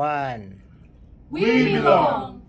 one. We belong.